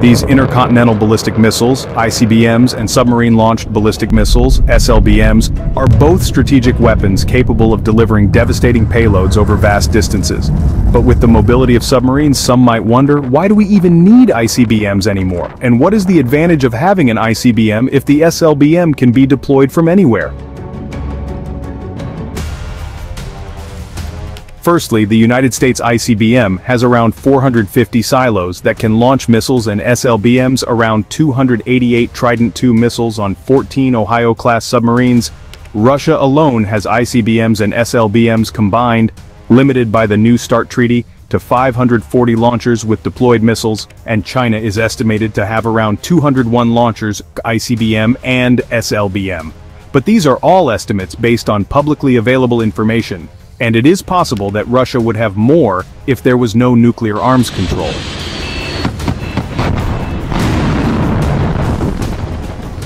These intercontinental ballistic missiles, ICBMs, and submarine-launched ballistic missiles, SLBMs, are both strategic weapons capable of delivering devastating payloads over vast distances. But with the mobility of submarines, some might wonder, why do we even need ICBMs anymore? And what is the advantage of having an ICBM if the SLBM can be deployed from anywhere? Firstly, the United States ICBM has around 450 silos that can launch missiles and SLBMs around 288 Trident II missiles on 14 Ohio-class submarines. Russia alone has ICBMs and SLBMs combined, limited by the New START Treaty, to 540 launchers with deployed missiles, and China is estimated to have around 201 launchers ICBM and SLBM. But these are all estimates based on publicly available information, and it is possible that Russia would have more if there was no nuclear arms control.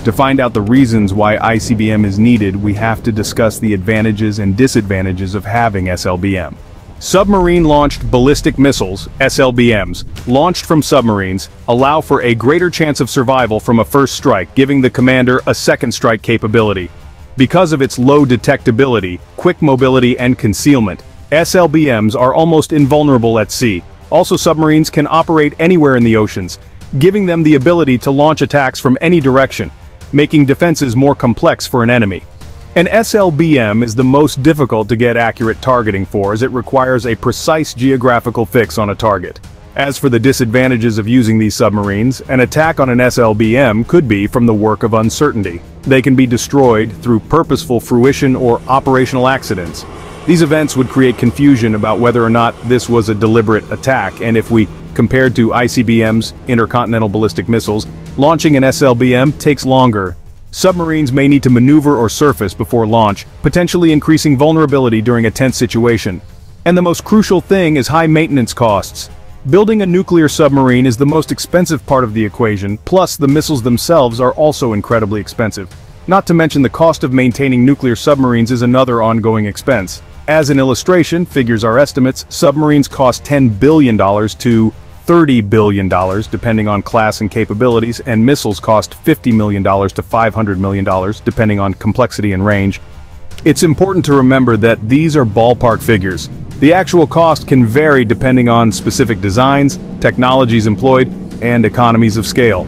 To find out the reasons why ICBM is needed, we have to discuss the advantages and disadvantages of having SLBM. Submarine-launched ballistic missiles, SLBMs, launched from submarines, allow for a greater chance of survival from a first strike, giving the commander a second strike capability. Because of its low detectability, quick mobility and concealment, SLBMs are almost invulnerable at sea. Also submarines can operate anywhere in the oceans, giving them the ability to launch attacks from any direction, making defenses more complex for an enemy. An SLBM is the most difficult to get accurate targeting for as it requires a precise geographical fix on a target. As for the disadvantages of using these submarines, an attack on an SLBM could be from the work of uncertainty. They can be destroyed through purposeful fruition or operational accidents. These events would create confusion about whether or not this was a deliberate attack and if we compared to ICBMs, intercontinental ballistic missiles, launching an SLBM takes longer. Submarines may need to maneuver or surface before launch, potentially increasing vulnerability during a tense situation. And the most crucial thing is high maintenance costs. Building a nuclear submarine is the most expensive part of the equation, plus the missiles themselves are also incredibly expensive. Not to mention the cost of maintaining nuclear submarines is another ongoing expense. As an illustration, figures are estimates, submarines cost $10 billion to $30 billion depending on class and capabilities, and missiles cost $50 million to $500 million depending on complexity and range. It's important to remember that these are ballpark figures. The actual cost can vary depending on specific designs, technologies employed, and economies of scale.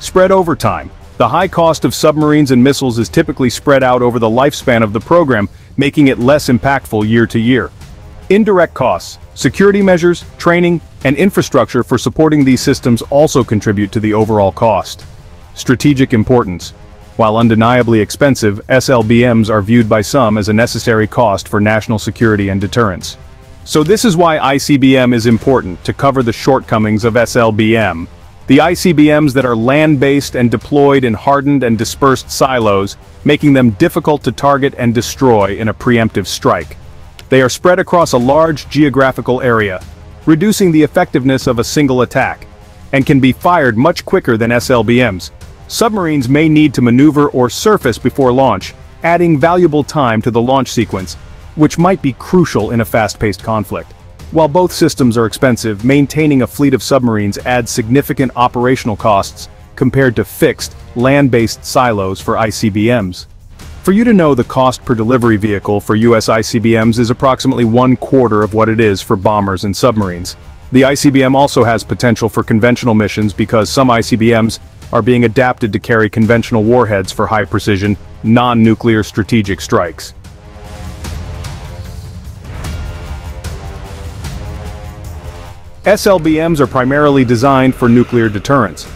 Spread over time. The high cost of submarines and missiles is typically spread out over the lifespan of the program, making it less impactful year to year. Indirect costs, security measures, training, and infrastructure for supporting these systems also contribute to the overall cost. Strategic importance. While undeniably expensive, SLBMs are viewed by some as a necessary cost for national security and deterrence. So this is why ICBM is important to cover the shortcomings of SLBM. The ICBMs that are land-based and deployed in hardened and dispersed silos, making them difficult to target and destroy in a preemptive strike. They are spread across a large geographical area, reducing the effectiveness of a single attack, and can be fired much quicker than SLBMs. Submarines may need to maneuver or surface before launch, adding valuable time to the launch sequence, which might be crucial in a fast-paced conflict. While both systems are expensive, maintaining a fleet of submarines adds significant operational costs compared to fixed, land-based silos for ICBMs. For you to know the cost per delivery vehicle for US ICBMs is approximately one quarter of what it is for bombers and submarines. The ICBM also has potential for conventional missions because some ICBMs are being adapted to carry conventional warheads for high-precision, non-nuclear strategic strikes. SLBMs are primarily designed for nuclear deterrence.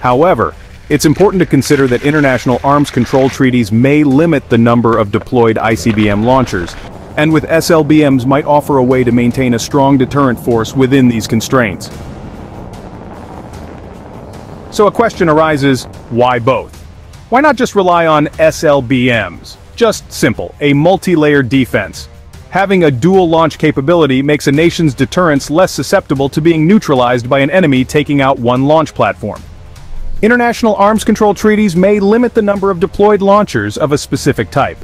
However, it's important to consider that international arms control treaties may limit the number of deployed ICBM launchers, and with SLBMs might offer a way to maintain a strong deterrent force within these constraints. So a question arises, why both? Why not just rely on SLBMs? Just simple, a multi-layered defense. Having a dual launch capability makes a nation's deterrence less susceptible to being neutralized by an enemy taking out one launch platform. International arms control treaties may limit the number of deployed launchers of a specific type.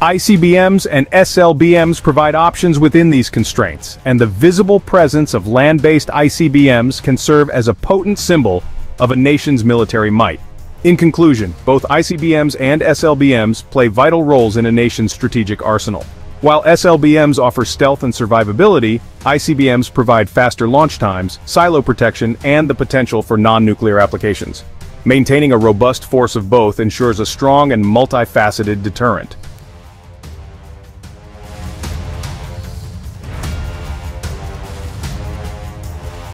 ICBMs and SLBMs provide options within these constraints, and the visible presence of land-based ICBMs can serve as a potent symbol of a nation's military might. In conclusion, both ICBMs and SLBMs play vital roles in a nation's strategic arsenal. While SLBMs offer stealth and survivability, ICBMs provide faster launch times, silo protection, and the potential for non-nuclear applications. Maintaining a robust force of both ensures a strong and multifaceted deterrent.